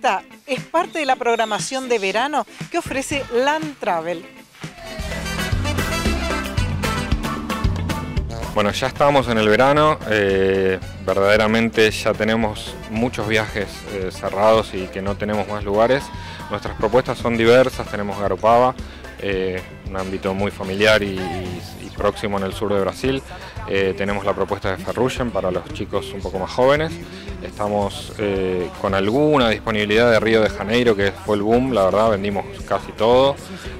esta es parte de la programación de verano que ofrece Land Travel. Bueno, ya estamos en el verano, eh, verdaderamente ya tenemos muchos viajes eh, cerrados y que no tenemos más lugares. Nuestras propuestas son diversas, tenemos Garopaba, eh, un ámbito muy familiar y, próximo en el sur de Brasil. tenemos la propuesta de Ferrugem para los chicos un poco más jóvenes. Estamos con alguna disponibilidad de Río de Janeiro, que fue el boom, la verdad, vendimos casi todo.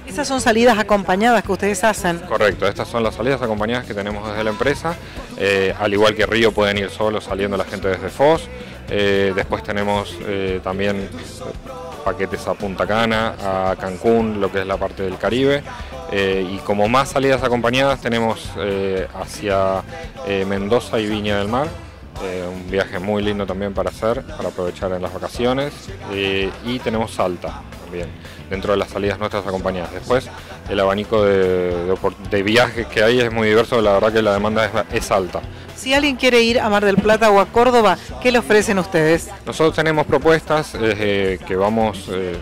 Esas son salidas acompañadas que ustedes hacen. Correcto, estas son las salidas acompañadas que tenemos desde la empresa. Eh, al igual que Río pueden ir solos saliendo la gente desde Foz. Eh, después tenemos eh, también paquetes a Punta Cana, a Cancún, lo que es la parte del Caribe. Y como más salidas acompañadas tenemos hacia Mendoza y Viña del Mar. un viaje muy lindo también para hacer, para aprovechar en las vacaciones. y tenemos Salta, dentro de las salidas nuestras acompañadas. Después, el abanico de, viajes que hay es muy diverso, la verdad que la demanda es, alta. Si alguien quiere ir a Mar del Plata o a Córdoba, ¿qué le ofrecen ustedes? Nosotros tenemos propuestas eh, que vamos, eh,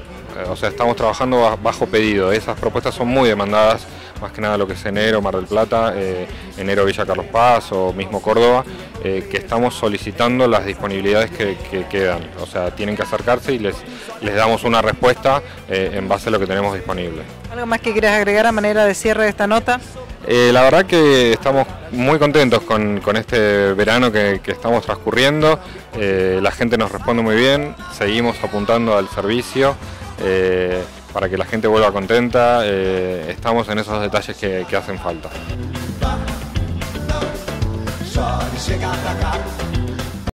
o sea, estamos trabajando bajo pedido. Esas propuestas son muy demandadas más que nada lo que es enero, Mar del Plata, eh, enero Villa Carlos Paz o mismo Córdoba, eh, que estamos solicitando las disponibilidades que, quedan. O sea, tienen que acercarse y les, les damos una respuesta eh, en base a lo que tenemos disponible. ¿Algo más que quieras agregar a manera de cierre de esta nota? la verdad que estamos muy contentos con, este verano que, estamos transcurriendo. la gente nos responde muy bien, seguimos apuntando al servicio para que la gente vuelva contenta. Eh, estamos en esos detalles que hacen falta.